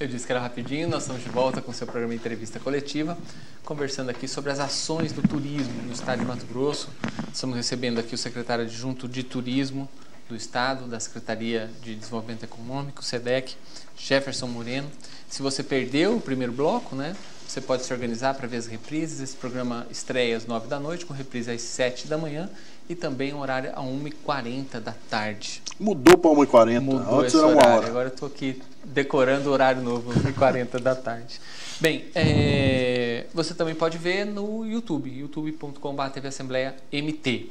Eu disse que era rapidinho, nós estamos de volta com o seu programa entrevista coletiva, conversando aqui sobre as ações do turismo no estado de Mato Grosso. Estamos recebendo aqui o secretário adjunto de Turismo do Estado, da Secretaria de Desenvolvimento Econômico, SEDEC, Jefferson Moreno. Se você perdeu o primeiro bloco, né, você pode se organizar para ver as reprises. Esse programa estreia às 9 da noite, com reprise às 7 da manhã e também horário a 1h40 da tarde. Mudou para 1h40. Mudou Antes esse era uma horário. hora. Agora eu estou aqui decorando o horário novo, 1h40 da tarde. Bem, é, você também pode ver no YouTube, youtube.com.br TV Assembleia MT.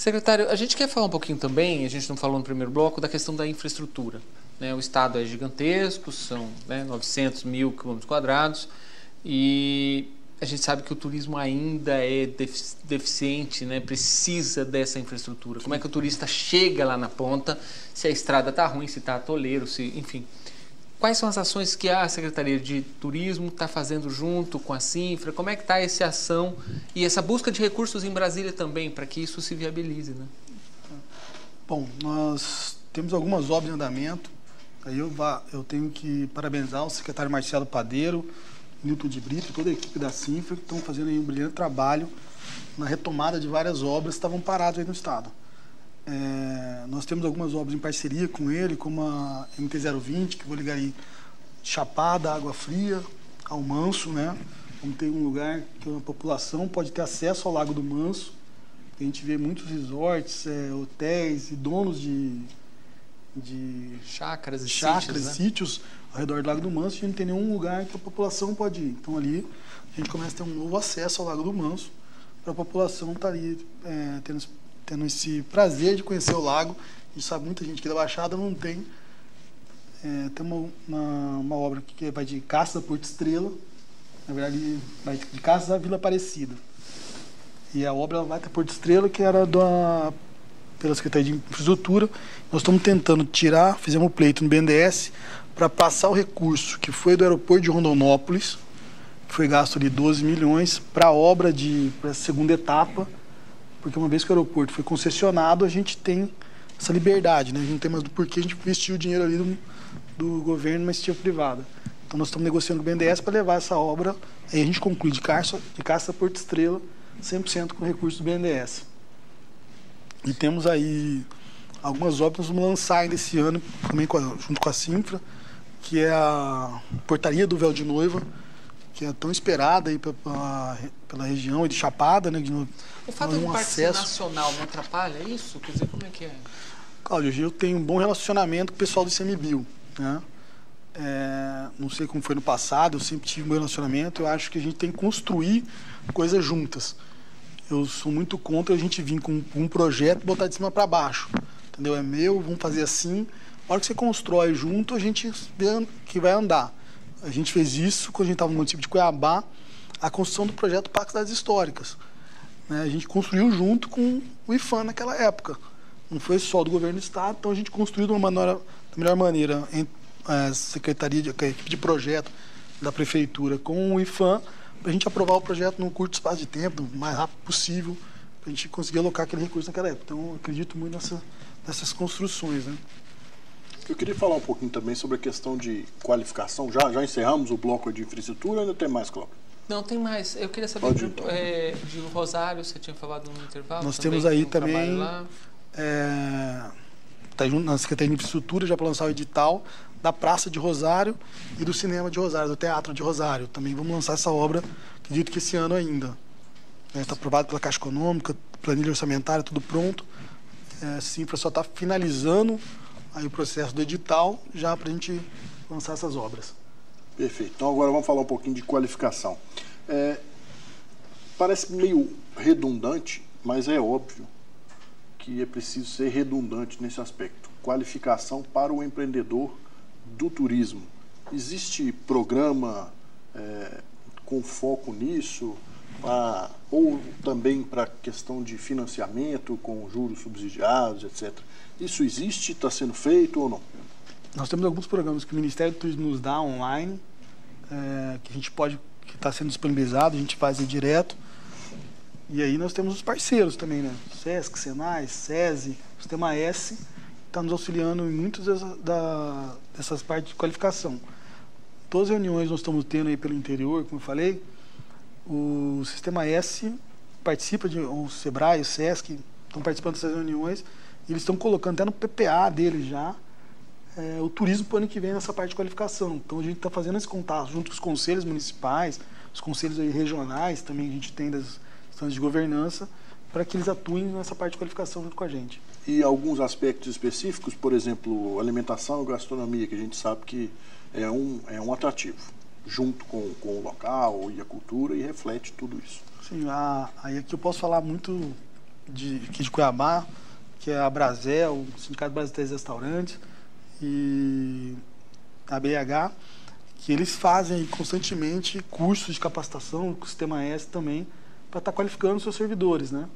Secretário, a gente quer falar um pouquinho também, a gente não falou no primeiro bloco, da questão da infraestrutura. né? O estado é gigantesco, são né, 900 mil quilômetros quadrados e a gente sabe que o turismo ainda é defi- deficiente, né? precisa dessa infraestrutura. Como é que o turista chega lá na ponta, se a estrada está ruim, se está atoleiro, se, enfim. Quais são as ações que a Secretaria de Turismo está fazendo junto com a Sinfra? Como é que está essa ação e essa busca de recursos em Brasília também, para que isso se viabilize? Né? Bom, nós temos algumas obras em andamento. Aí eu, eu tenho que parabenizar o secretário Marcelo Padeiro, Nilton de Brito toda a equipe da Sinfra que estão fazendo um brilhante trabalho na retomada de várias obras que estavam paradas aí no estado. É, nós temos algumas obras em parceria com ele, como a MT-020, que vou ligar aí Chapada, Água Fria, ao Manso, né? Vamos ter um lugar que a população pode ter acesso ao Lago do Manso. A gente vê muitos resorts, é, hotéis e donos de, de Chácaras e chácaras, sítios, né? sítios ao redor do Lago do Manso e não tem nenhum lugar que a população pode ir. Então ali a gente começa a ter um novo acesso ao Lago do Manso para a população estar ali é, tendo, tendo esse prazer de conhecer o lago. A gente sabe muita gente aqui da Baixada não tem. É, tem uma, uma, obra que vai de Caça a Porto Estrela, na verdade vai de Caça a Vila Aparecida. E a obra vai até Porto Estrela, que era da, pela Secretaria de Infraestrutura. Nós estamos tentando tirar, fizemos um pleito no BNDES para passar o recurso que foi do aeroporto de Rondonópolis, que foi gasto ali 12 milhões, para a obra de segunda etapa, porque uma vez que o aeroporto foi concessionado, a gente tem essa liberdade, né? A gente não tem mais do porquê a gente investir o dinheiro ali do, do governo numa iniciativa privada. Então nós estamos negociando com o BNDES para levar essa obra, aí a gente conclui de Caça, de Caça Porto Estrela, 100% com recursos do BNDES. E temos aí algumas obras que vamos lançar ainda esse ano, também com a- junto com a Sinfra, que é a portaria do véu de noiva, que é tão esperada aí pela, pela região de Chapada, né? De, no- O fato de um parque acesso. nacional não atrapalha isso? Quer dizer, como é que é? Cláudio, eu tenho um bom relacionamento com o pessoal do ICMBio, né? É, não sei como foi no passado, eu sempre tive um bom relacionamento. Eu acho que a gente tem que construir coisas juntas. Eu sou muito contra a gente vir com um projeto e botar de cima para baixo. Entendeu? É meu, vamos fazer assim. A hora que você constrói junto, a gente vê que vai andar. A gente fez isso quando a gente estava no município de Cuiabá, a construção do projeto Parque das Históricas. né? A gente construiu junto com o IFAM naquela época. Não foi só do governo do estado, então a gente construiu de uma maneira, da melhor maneira a secretaria, de, a equipe de projeto da prefeitura com o IFAM, para a gente aprovar o projeto num curto espaço de tempo, o mais rápido possível, para a gente conseguir alocar aquele recurso naquela época. Então, acredito muito nessa, nessas construções. Né? Eu queria falar um pouquinho também sobre a questão de qualificação. Já, já encerramos o bloco de infraestrutura ou ainda tem mais, Cláudio? Não, tem mais. Eu queria saber Pode de, então. é, de Rosário, você tinha falado no intervalo. Nós também, temos aí tem um também- lá. Está junto na Secretaria de Infraestrutura já para lançar o edital da Praça de Rosário e do Cinema de Rosário, do Teatro de Rosário. Também vamos lançar essa obra, acredito que esse ano ainda. Está aprovado pela Caixa Econômica, planilha orçamentária, tudo pronto. É, a Sinfra só está finalizando aí o processo do edital já para a gente lançar essas obras. Perfeito. Então agora vamos falar um pouquinho de qualificação. É, parece meio redundante, mas é óbvio que é preciso ser redundante nesse aspecto. Qualificação para o empreendedor do turismo. Existe programa é, com foco nisso? Pra- ou também para questão de financiamento com juros subsidiados, etc. Isso existe? Está sendo feito ou não? nós temos alguns programas que o Ministério do Turismo nos dá online, é, que a gente pode, que está sendo disponibilizado, a gente faz aí direto. E aí nós temos os parceiros também, né? SESC, Senai, SESI, Sistema S, está nos auxiliando em muitas dessas, dessas partes de qualificação. Todas as reuniões nós estamos tendo aí pelo interior, como eu falei, o Sistema S participa de o Sebrae, o SESC, estão participando dessas reuniões e eles estão colocando até no PPA deles já é, o turismo para o ano que vem nessa parte de qualificação. Então a gente está fazendo esse contato junto com os conselhos municipais, os conselhos regionais, também a gente tem das instâncias de governança, para que eles atuem nessa parte de qualificação junto com a gente. E alguns aspectos específicos, por exemplo, alimentação e gastronomia, que a gente sabe que é um, é um atrativo, junto com, com o local e a cultura, e reflete tudo isso. Sim, a, aí aqui eu posso falar muito de, aqui de Cuiabá, que é a Brasel, o Sindicato Brasileiro de Restaurantes, e a BH, que eles fazem constantemente cursos de capacitação, com o Sistema S também, para estar tá qualificando seus servidores, né?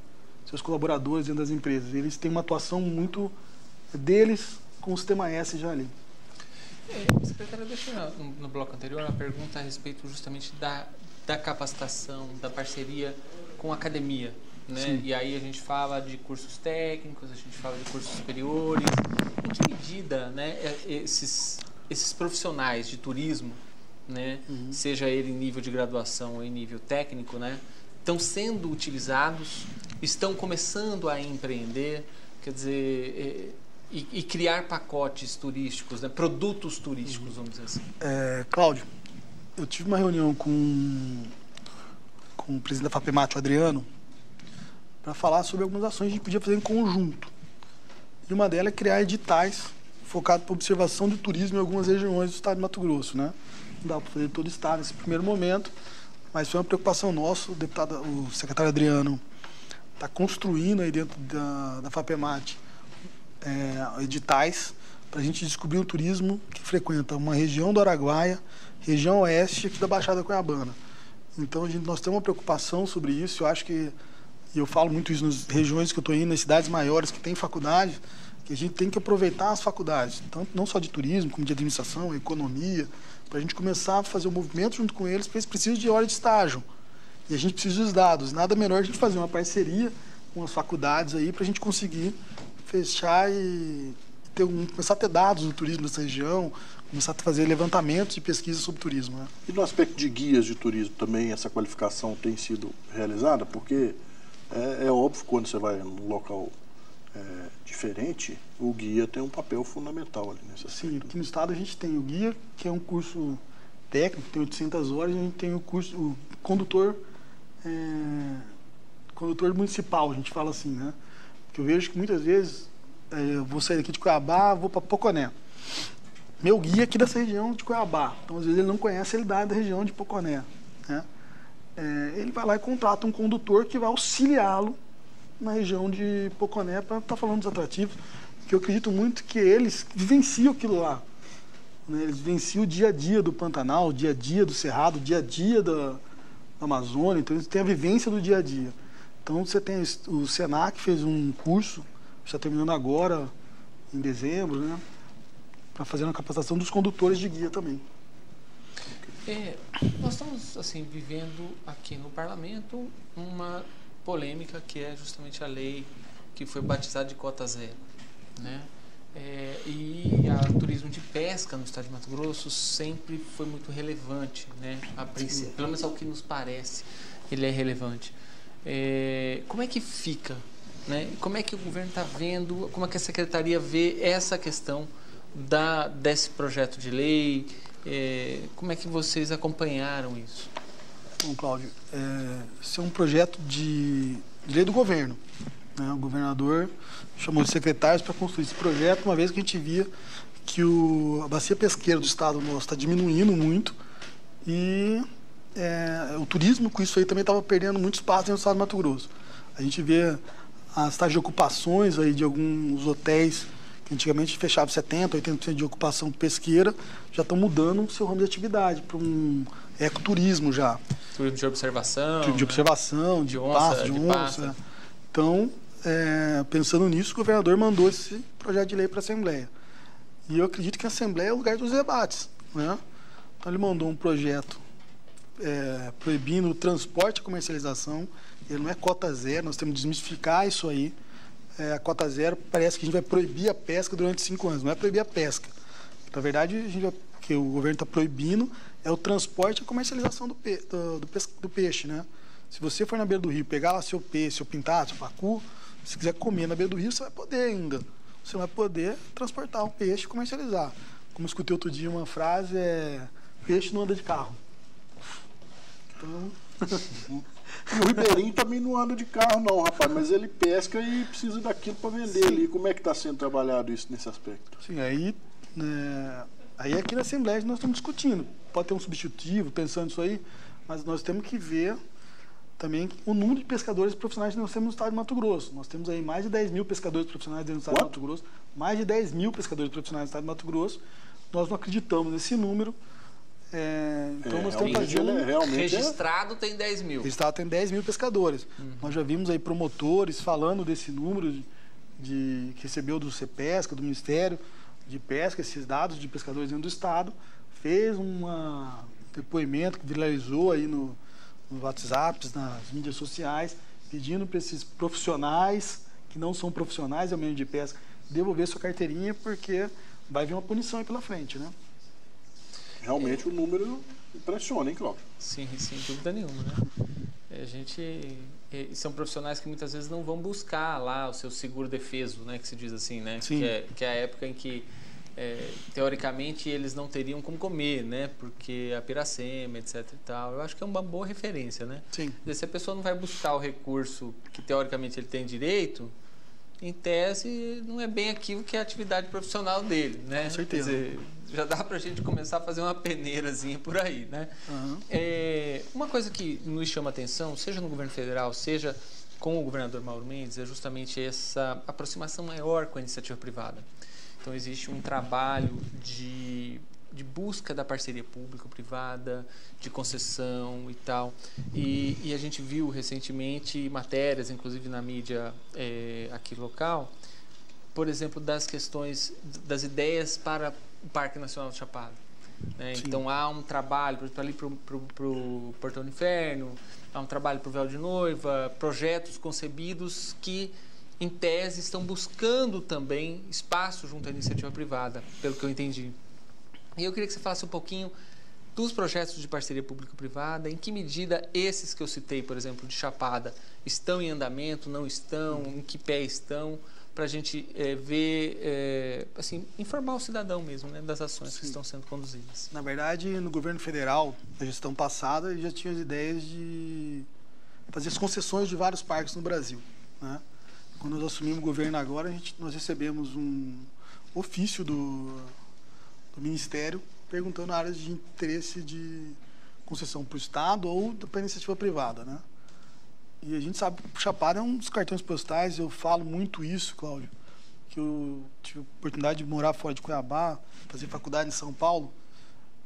seus colaboradores dentro das empresas. Eles têm uma atuação muito deles com o Sistema S já ali. É, secretário, deixa no, no bloco anterior uma pergunta a respeito justamente da, da capacitação, da parceria com a academia. Né? E aí a gente fala de cursos técnicos, a gente fala de cursos superiores. Em que medida né, é, esses, esses profissionais de turismo, né, uhum. seja ele em nível de graduação ou em nível técnico, né, estão sendo utilizados, estão começando a empreender, quer dizer, e, e criar pacotes turísticos, né, produtos turísticos, uhum. vamos dizer assim. É, Cláudio, eu tive uma reunião com, com o presidente da FAPEMAT, o Adriano, para falar sobre algumas ações que a gente podia fazer em conjunto. E uma delas é criar editais focados para observação do turismo em algumas regiões do estado de Mato Grosso. Né? Não dá para fazer todo o estado nesse primeiro momento, mas foi uma preocupação nossa. O deputado, o secretário Adriano está construindo aí dentro da, da FAPEMAT é, editais para a gente descobrir o turismo que frequenta uma região do Araguaia, região oeste aqui da Baixada Cuiabana. Então a gente, nós temos uma preocupação sobre isso. Eu acho que e eu falo muito isso nas regiões que eu estou indo, nas cidades maiores que têm faculdade, que a gente tem que aproveitar as faculdades, tanto não só de turismo, como de administração, economia, para a gente começar a fazer o um movimento junto com eles, porque eles precisam de hora de estágio. E a gente precisa dos dados. Nada melhor a gente fazer uma parceria com as faculdades aí para a gente conseguir fechar e ter um, começar a ter dados do turismo dessa região, começar a fazer levantamentos e pesquisas sobre turismo. Né? E no aspecto de guias de turismo também essa qualificação tem sido realizada? Porque é, é óbvio quando você vai num local é, diferente, o guia tem um papel fundamental ali nessa Sim, aqui no estado a gente tem o guia, que é um curso técnico, tem 800 horas, e a gente tem o curso, o condutor, é, condutor municipal, a gente fala assim, né? Porque eu vejo que muitas vezes é, eu vou sair daqui de Cuiabá, vou para Poconé. Meu guia é aqui dessa região de Cuiabá, então às vezes ele não conhece a realidade da região de Poconé, né? é, ele vai lá e contrata um condutor que vai auxiliá-lo na região de Poconé para estar tá falando dos atrativos, que eu acredito muito que eles vivenciam aquilo lá. Né? Eles vivenciam o dia a dia do Pantanal, o dia a dia do Cerrado, o dia a dia da, da Amazônia, então eles têm a vivência do dia a dia. Então você tem o Senac fez um curso, está terminando agora, em dezembro, né? Para fazer uma capacitação dos condutores de guia também. É, nós estamos assim vivendo aqui no parlamento uma polêmica que é justamente a lei que foi batizada de cota zero, né? É, e o turismo de pesca no estado de Mato Grosso sempre foi muito relevante, né? A princípio, pelo menos ao que nos parece, ele é relevante. É, como é que fica, né? Como é que o governo está vendo? Como é que a secretaria vê essa questão da desse projeto de lei? É, como é que vocês acompanharam isso? Bom, Cláudio, é, esse é um projeto de, de lei do governo. Né? O governador chamou os secretários para construir esse projeto, uma vez que a gente via que o, a bacia pesqueira do estado nosso está diminuindo muito e é, o turismo com isso aí também estava perdendo muito espaço no estado do Mato Grosso. A gente vê as taxas de ocupações aí de alguns hotéis que antigamente fechava 70%, 80% de ocupação pesqueira, já estão mudando o seu ramo de atividade para um ecoturismo já. Turismo de observação. Turismo de né? observação, de, de onça, passo, de, de onça. Então, é, pensando nisso, o governador mandou esse projeto de lei para a Assembleia. E eu acredito que a Assembleia é o lugar dos debates. Né? Então ele mandou um projeto é, proibindo o transporte e comercialização. Ele não é cota zero, nós temos que desmistificar isso aí. É, a cota zero parece que a gente vai proibir a pesca durante cinco anos. Não é proibir a pesca. Na verdade, a gente vai, que o governo está proibindo é o transporte e a comercialização do, pe, do, do, do, peixe. Né? Se você for na beira do rio, pegar lá seu peixe, seu pintado, seu pacu, se quiser comer na beira do rio, você vai poder ainda. Você vai poder transportar o peixe e comercializar. Como escutei outro dia uma frase, é peixe não anda de carro. Então... E o Ribeirinho também não anda de carro, não, rapaz, mas ele pesca e precisa daquilo para vender Sim. ali. Como é que está sendo trabalhado isso nesse aspecto? Sim, aí, né, aí aqui na Assembleia nós estamos discutindo. Pode ter um substitutivo, pensando nisso aí, mas nós temos que ver também o número de pescadores profissionais que nós temos no estado de Mato Grosso. Nós temos aí mais de 10 mil pescadores profissionais dentro do estado What? de Mato Grosso, mais de 10 mil pescadores profissionais no estado de Mato Grosso. Nós não acreditamos nesse número. É, então é, nós estamos fazendo. É, realmente registrado tem 10 mil. Registrado tem 10 mil pescadores. Uhum. Nós já vimos aí promotores falando desse número de, de, que recebeu do CEPESCA, do Ministério de Pesca, esses dados de pescadores dentro do Estado. Fez um depoimento que viralizou aí no, nos WhatsApps, nas mídias sociais, pedindo para esses profissionais que não são profissionais ao meio de pesca devolver sua carteirinha porque vai vir uma punição aí pela frente, né? Realmente é. o número impressiona, hein, Cláudio? Sim, sem dúvida nenhuma, né? É, a gente são profissionais que muitas vezes não vão buscar lá o seu seguro defeso, né, que se diz assim, né? Sim. Que é, que é a época em que é, teoricamente eles não teriam como comer, né? Porque a piracema, etc e tal. Eu acho que é uma boa referência, né? Sim. Se a pessoa não vai buscar o recurso que teoricamente ele tem direito, em tese não é bem aquilo que é a atividade profissional dele, né? Com certeza. Quer dizer, já dá para a gente começar a fazer uma peneirazinha por aí, né? Uhum. É, uma coisa que nos chama atenção, seja no governo federal, seja com o governador Mauro Mendes, é justamente essa aproximação maior com a iniciativa privada. Então, existe um trabalho de, de busca da parceria público-privada, de concessão e tal. E, e, a gente viu recentemente matérias, inclusive na mídia é, aqui local, por exemplo, das questões, das ideias para o Parque Nacional do Chapada. Né? Então há um trabalho, por exemplo, ali para o Portão do Inferno, há um trabalho para o Véu de Noiva, projetos concebidos que em tese, estão buscando também espaço junto à iniciativa privada, pelo que eu entendi. E eu queria que você falasse um pouquinho dos projetos de parceria público-privada, em que medida esses que eu citei, por exemplo, de Chapada, estão em andamento, não estão, em que pé estão, para a gente é, ver, é, assim, informar o cidadão mesmo né, das ações Sim. que estão sendo conduzidas. Na verdade, no governo federal, na gestão passada, já tinha as ideias de fazer as concessões de vários parques no Brasil. Né? Quando nós assumimos o governo agora, a gente, nós recebemos um ofício do, do Ministério perguntando áreas de interesse de concessão para o Estado ou para iniciativa privada, né? E a gente sabe que o Chapada é um dos cartões postais, eu falo muito isso, Cláudio, que eu tive a oportunidade de morar fora de Cuiabá, fazer faculdade em São Paulo,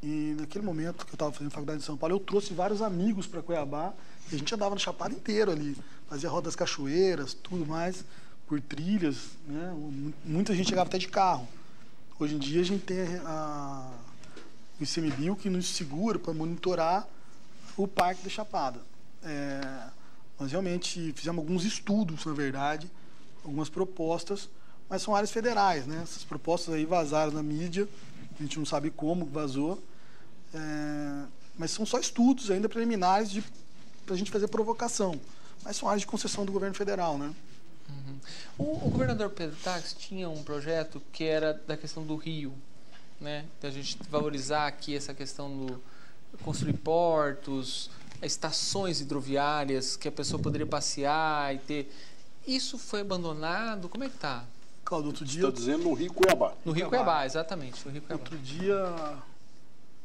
e naquele momento que eu estava fazendo faculdade em São Paulo, eu trouxe vários amigos para Cuiabá, e a gente andava no Chapada inteiro ali fazia rodas cachoeiras, tudo mais, por trilhas, né? Muita gente chegava até de carro. Hoje em dia a gente tem a, o ICMBio que nos segura para monitorar o Parque da Chapada. É, nós realmente fizemos alguns estudos, na verdade, algumas propostas, mas são áreas federais, né? Essas propostas aí vazaram na mídia, a gente não sabe como vazou, é, mas são só estudos ainda preliminares para a gente fazer provocação mas são áreas de concessão do governo federal, né? Uhum. O, o, governador Pedro Tax tinha um projeto que era da questão do rio, né? Da gente valorizar aqui essa questão do construir portos, estações hidroviárias que a pessoa poderia passear e ter. Isso foi abandonado? Como é que está? Claudio, outro dia. Está dizendo no Rio Cuiabá. No Rio Cuiabá, Cuiabá exatamente. No Rio Cuiabá. Outro dia,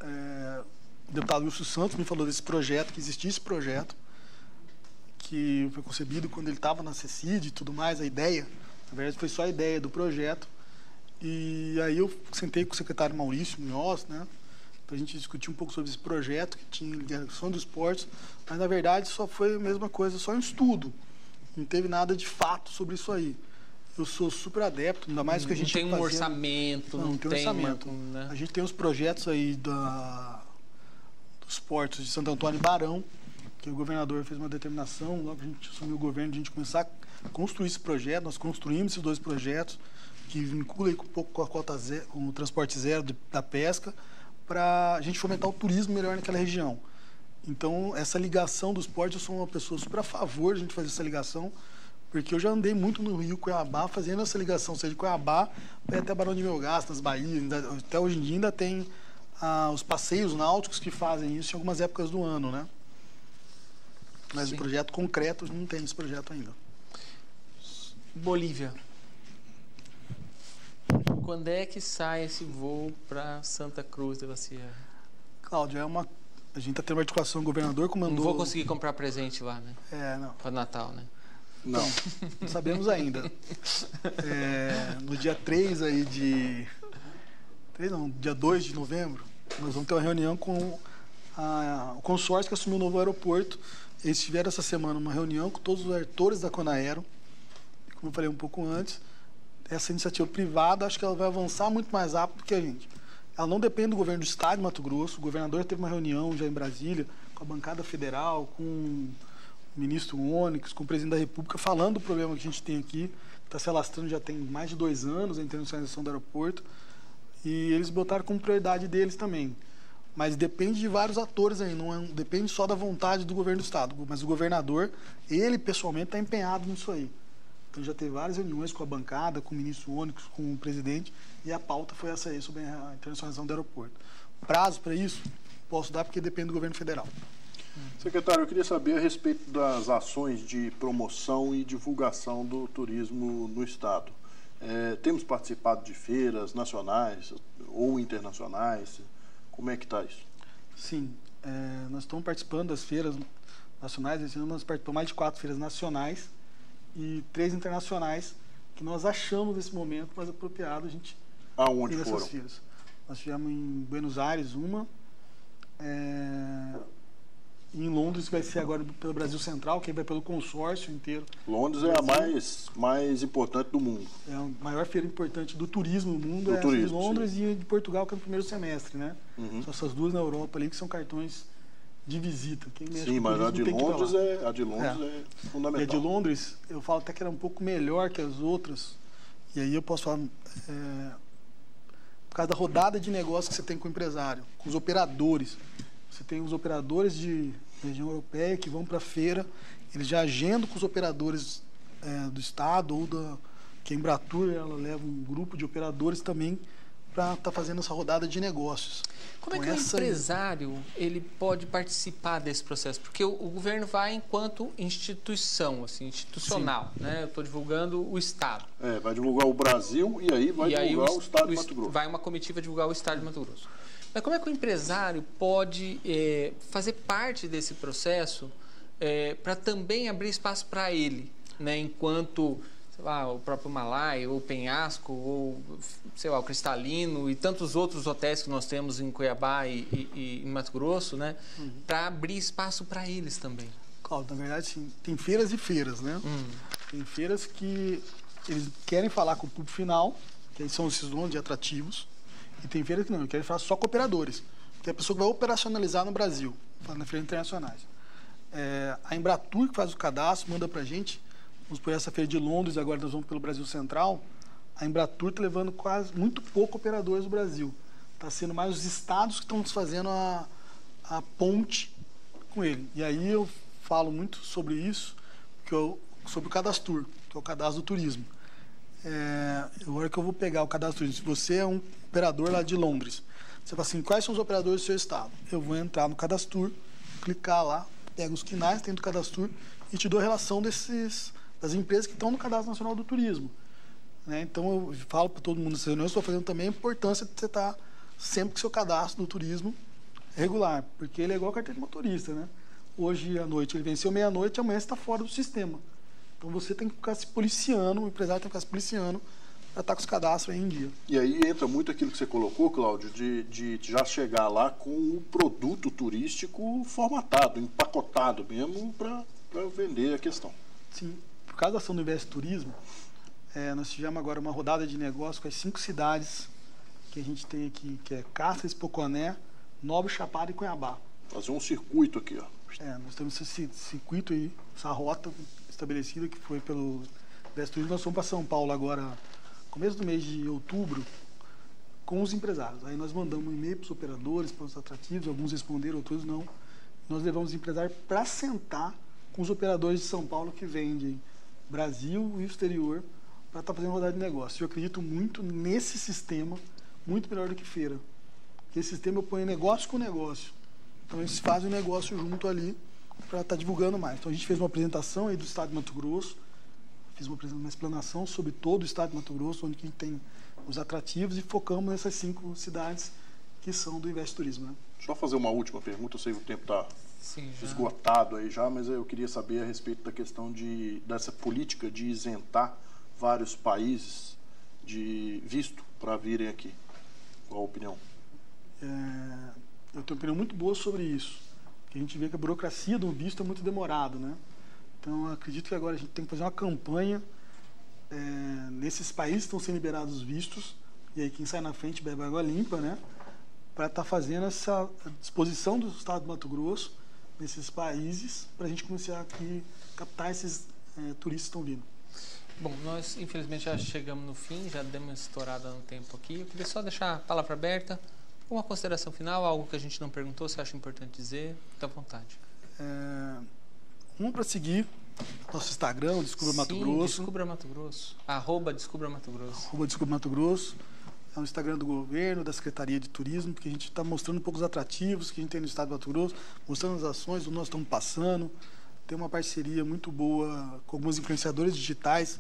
é, o deputado Wilson Santos me falou desse projeto, que existia esse projeto que foi concebido quando ele estava na CECID e tudo mais, a ideia, na verdade foi só a ideia do projeto. E aí eu sentei com o secretário Maurício Munhoz, né, para a gente discutir um pouco sobre esse projeto que tinha ligação dos portos, mas na verdade só foi a mesma coisa, só um estudo. Não teve nada de fato sobre isso aí. eu sou super adepto, ainda mais que a Não gente tem um fazendo- orçamento, Não, não, não tem tem orçamento. uma- né? A gente tem os projetos aí da, dos portos de Santo Antônio e Barão, que o governador fez uma determinação, logo que a gente assumiu o governo, de a gente começar a construir esse projeto. Nós construímos esses dois projetos, que vinculam aí um pouco com a cota zero, com o transporte zero da pesca, para a gente fomentar o turismo melhor naquela região. Então, essa ligação dos portos, eu sou uma pessoa super a favor de a gente fazer essa ligação, porque eu já andei muito no Rio Cuiabá fazendo essa ligação, seja de Cuiabá até Barão de Melgaço, nas Bahias. até hoje em dia ainda tem ah, os passeios náuticos que fazem isso em algumas épocas do ano, né? Mas Sim. o projeto concreto não tem esse projeto ainda. Bolívia. Quando é que sai esse voo para Santa Cruz de la Sierra? Cláudio, é uma. A gente está tendo uma articulação, o governador Não comandou. vou conseguir comprar presente lá, né? É, não. Para Natal, né? Não. Não sabemos ainda. É, no dia 3 aí de. 3 não, dia 2 de novembro, nós vamos ter uma reunião com a- o consórcio que assumiu o novo aeroporto. Eles tiveram essa semana uma reunião com todos os atores da Conaero. Como eu falei um pouco antes, essa iniciativa privada, acho que ela vai avançar muito mais rápido que a gente. Ela não depende do governo do estado de Mato Grosso. O governador teve uma reunião já em Brasília com a bancada federal, com o ministro Onyx, com o presidente da República, falando do problema que a gente tem aqui, que está se alastrando já tem mais de dois anos, a internacionalização do aeroporto. E eles botaram como prioridade deles também. Mas depende de vários atores aí, não é, depende só da vontade do governo do estado. Mas o governador, ele pessoalmente está empenhado nisso aí. Então já teve várias reuniões com a bancada, com o ministro Onyx, com o presidente, e a pauta foi essa aí sobre a internacionalização do aeroporto. Prazo para isso? Posso dar porque depende do governo federal. Secretário, eu queria saber a respeito das ações de promoção e divulgação do turismo no Estado. É, temos participado de feiras nacionais ou internacionais? Como é que está isso? Sim, é, nós estamos participando das feiras nacionais. Esse ano nós participamos mais de quatro feiras nacionais e três internacionais que nós achamos nesse momento mais apropriado a gente Aonde ir nessas foram? feiras. Nós tivemos em Buenos Aires uma, é, em Londres vai ser agora pelo Brasil Central, que vai pelo consórcio inteiro. Londres é a mais, mais importante do mundo. É a maior feira importante do turismo no mundo, Do é turismo, de Londres e de Portugal, que é no primeiro semestre, né? Uhum. São essas duas na Europa ali que são cartões de visita. Quem mexe Sim, mas a de Londres é, a de Londres é, E a fundamental. de Londres, eu falo até que era um pouco melhor que as outras. E aí eu posso falar, é, por causa da rodada de negócio que você tem com o empresário, com os operadores. Você tem os operadores de região europeia que vão para a feira, eles já agendam com os operadores é, do estado ou da que a Embratur ela leva um grupo de operadores também para estar fazendo essa rodada de negócios. Como é que o essa- empresário ele pode participar desse processo? Porque o, o governo vai enquanto instituição, assim, institucional, né? Eu estou divulgando o Estado. É, vai divulgar o Brasil e aí vai e aí divulgar o, Estado de o Mato est- Grosso. vai uma comitiva divulgar o Estado de Mato Grosso. Mas como é que o empresário pode eh, fazer parte desse processo para também abrir espaço para ele, né? Enquanto sei lá, o próprio Malai, ou Penhasco, ou sei lá, o Cristalino e tantos outros hotéis que nós temos em Cuiabá e, e- e em Mato Grosso, né? Uhum. Para abrir espaço para eles também. Cláudio, na verdade, sim, tem feiras e feiras, né? Tem feiras que eles querem falar com o público final, que são esses donos de atrativos, e tem feiras que não, querem falar só com operadores, que é a pessoa que vai operacionalizar no Brasil, falando na feiras internacionais. É, a Embratur, que faz o cadastro, manda pra gente, vamos por essa feira de Londres, agora nós vamos pelo Brasil Central, a Embratur está levando quase muito pouco operadores do Brasil. Está sendo mais os estados que estão fazendo a, a ponte com ele. E aí eu falo muito sobre isso, que eu, sobre o cadastro, que é o cadastro do turismo. É, agora que eu vou pegar o cadastro se você é um operador lá de Londres, você fala assim, quais são os operadores do seu estado? Eu vou entrar no cadastro, clicar lá, pego os quinais, tem do cadastro e te dou a relação desses, das empresas que estão no Cadastro Nacional do Turismo. Né? Então eu falo para todo mundo reuniões, estou fazendo também a importância de você estar sempre com seu cadastro do turismo regular, porque ele é igual carteira de motorista, né? Hoje à noite ele venceu meia-noite, amanhã você está fora do sistema. Então você tem que ficar se policiando, o empresário tem que ficar se policiando para estar com os cadastros aí em dia. E aí entra muito aquilo que você colocou, Cláudio, de, de já chegar lá com o produto turístico formatado, empacotado mesmo, para vender a questão. Sim, por causa da ação do Invest Turismo, É, nós tivemos agora uma rodada de negócio com as cinco cidades que a gente tem aqui, que é Cáceres, Poconé, Nobre, Chapada e Cuiabá. Fazer um circuito aqui, ó. É, nós temos esse circuito aí, essa rota estabelecida que foi pelo Turismo. Nós fomos para São Paulo agora, começo do mês de outubro, com os empresários. Aí nós mandamos um e-mail para os operadores, para os atrativos, alguns responderam, outros não. Nós levamos os empresários para sentar com os operadores de São Paulo que vendem Brasil e exterior para estar tá fazendo rodada de negócio. Eu acredito muito nesse sistema, muito melhor do que feira. Esse sistema ponho negócio com negócio. Então eles fazem o negócio junto ali para estar tá divulgando mais. Então a gente fez uma apresentação aí do estado de Mato Grosso, fiz uma, uma explanação sobre todo o estado de Mato Grosso, onde gente tem os atrativos e focamos nessas cinco cidades que são do Invest Turismo. Né? Só fazer uma última pergunta, eu sei que o tempo está esgotado aí já, mas eu queria saber a respeito da questão de, dessa política de isentar vários países de visto para virem aqui. Qual a opinião? É, eu tenho uma opinião muito boa sobre isso. A gente vê que a burocracia do visto é muito demorado, né? Então, acredito que agora a gente tem que fazer uma campanha é, nesses países que estão sendo liberados os vistos, e aí quem sai na frente bebe água limpa, né? Para estar tá fazendo essa disposição do Estado do Mato Grosso nesses países, para a gente começar aqui captar esses é, turistas que estão vindo. Bom, nós infelizmente já chegamos no fim, já demos uma estourada no tempo aqui. Eu queria só deixar a palavra aberta. Uma consideração final, algo que a gente não perguntou, você acha importante dizer? Fique à vontade. É, um para seguir nosso Instagram, Descubra Sim, Mato Grosso. Descubra Mato Grosso. Arroba Descubra Mato Grosso. Arroba Descubra Mato Grosso. É o Instagram do governo, da Secretaria de Turismo, porque a gente está mostrando um pouco os atrativos que a gente tem no estado do Mato Grosso, mostrando as ações, o nós estamos passando. Tem uma parceria muito boa com alguns influenciadores digitais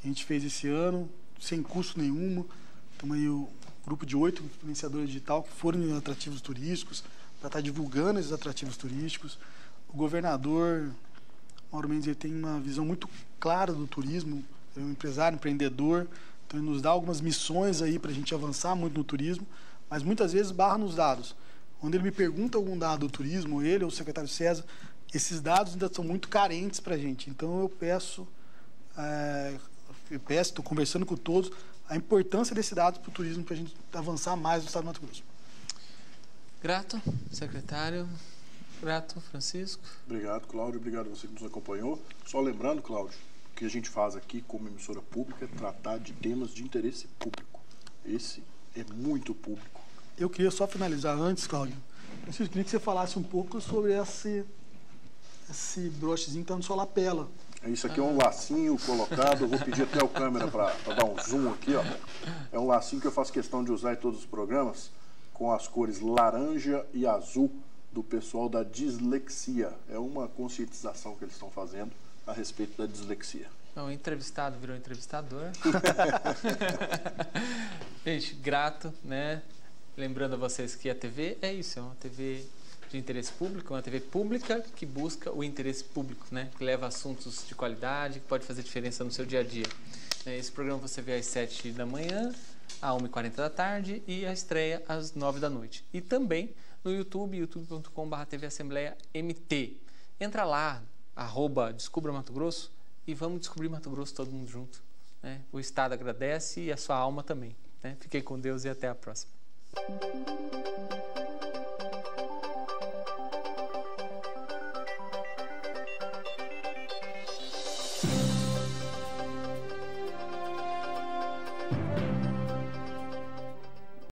que a gente fez esse ano, sem custo nenhum. Estamos aí grupo de oito influenciadores digital que foram em atrativos turísticos para estar tá divulgando esses atrativos turísticos. O governador Mauro Mendes ele tem uma visão muito clara do turismo, é um empresário, empreendedor, então ele nos dá algumas missões aí para a gente avançar muito no turismo, mas muitas vezes barra nos dados. Quando ele me pergunta algum dado do turismo, ele ou o secretário César, esses dados ainda são muito carentes para a gente. Então eu peço, é, eu peço, estou conversando com todos, a importância desses dados para o turismo para a gente avançar mais no estado do Mato Grosso. Grato, secretário. Grato, Francisco. Obrigado, Cláudio. Obrigado a você que nos acompanhou. Só lembrando, Cláudio, o que a gente faz aqui como emissora pública é tratar de temas de interesse público. Esse é muito público. Eu queria só finalizar antes, Cláudio. Francisco, queria que você falasse um pouco sobre esse, esse brochezinho que está na sua lapela. É isso aqui é um lacinho colocado. Eu vou pedir até o câmera para dar um zoom aqui. Ó. É um lacinho que eu faço questão de usar em todos os programas com as cores laranja e azul do pessoal da dislexia. É uma conscientização que eles estão fazendo a respeito da dislexia. Não, entrevistado virou entrevistador. Gente, grato, né? Lembrando a vocês que a TV é isso, é uma TV de interesse público, uma TV pública que busca o interesse público, né? Que leva assuntos de qualidade, que pode fazer diferença no seu dia a dia. Esse programa você vê às 7 da manhã, às 1h40 da tarde e a estreia às 9 da noite. E também no YouTube, youtube.com.br TV Assembleia MT. Entra lá, arroba Descubra Mato Grosso e vamos descobrir Mato Grosso todo mundo junto. Né? O Estado agradece e a sua alma também. Né? Fiquem com Deus e até a próxima. フフフフ。